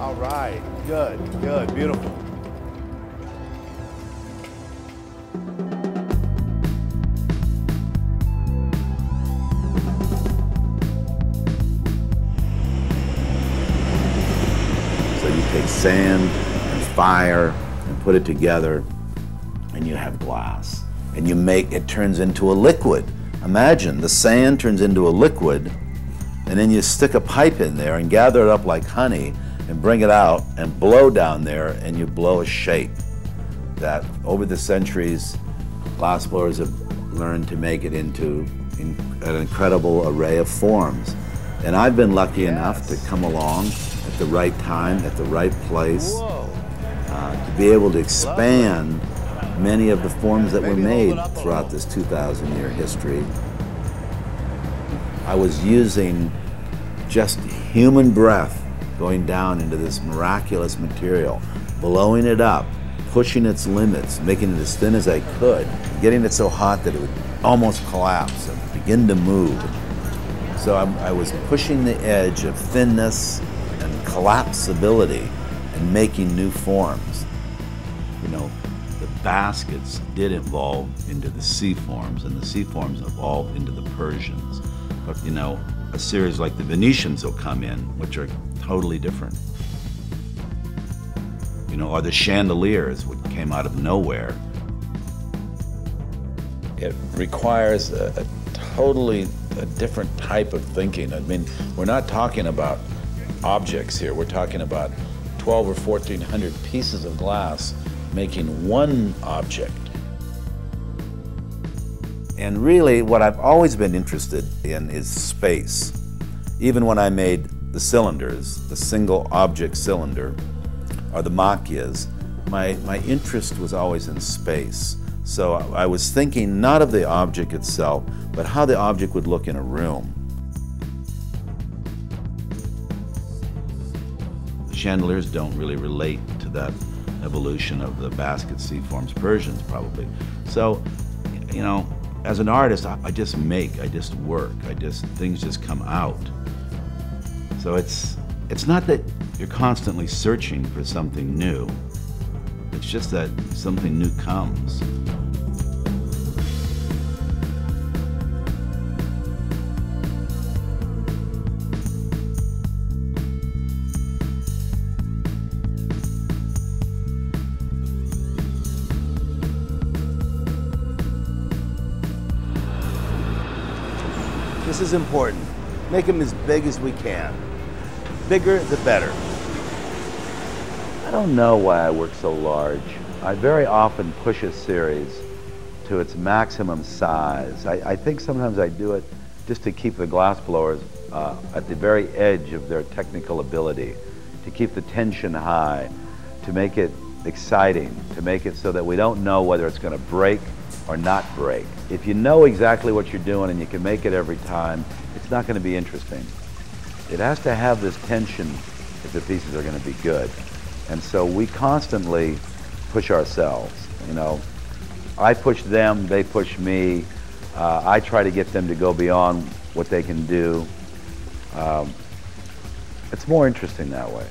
All right, good, good, beautiful. So you take sand and fire and put it together and you have glass. And you make, it turns into a liquid. Imagine the sand turns into a liquid and then you stick a pipe in there and gather it up like honey and bring it out and blow down there and you blow a shape that over the centuries glass blowers have learned to make it into in, an incredible array of forms. And I've been lucky enough to come along at the right time, at the right place, uh, to be able to expand many of the forms that were made throughout this 2,000 year history. I was using just human breath going down into this miraculous material, blowing it up, pushing its limits, making it as thin as I could, getting it so hot that it would almost collapse and begin to move. So I'm, I was pushing the edge of thinness and collapsibility and making new forms. You know, the baskets did evolve into the Seaforms, and the Seaforms evolved into the Persians. But you know, a series like the Venetians will come in, which are totally different. You know, or the chandeliers, which came out of nowhere. It requires a, a totally a different type of thinking. I mean, we're not talking about objects here. We're talking about 12 or 1400 pieces of glass making one object. And really, what I've always been interested in is space. Even when I made the cylinders, the single object cylinder, or the Macchias, my, my interest was always in space. So I was thinking not of the object itself, but how the object would look in a room. The chandeliers don't really relate to that evolution of the basket Seaforms Persians, probably. So, you know, as an artist, I, I just make, I just work, I just, things just come out. So it's, it's not that you're constantly searching for something new. It's just that something new comes. This is important. Make them as big as we can. Bigger, the better. I don't know why I work so large. I very often push a series to its maximum size. I, I think sometimes I do it just to keep the glass blowers uh, at the very edge of their technical ability, to keep the tension high, to make it exciting, to make it so that we don't know whether it's going to break or not break. If you know exactly what you're doing and you can make it every time, it's not going to be interesting. It has to have this tension if the pieces are going to be good. And so we constantly push ourselves. You know, I push them, they push me. Uh, I try to get them to go beyond what they can do. Um, it's more interesting that way.